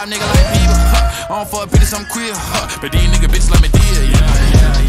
pop nigga like Bieber. Huh. I don't fuck bitches, I'm queer. Huh. But these nigga bitches let me deal, yeah, yeah.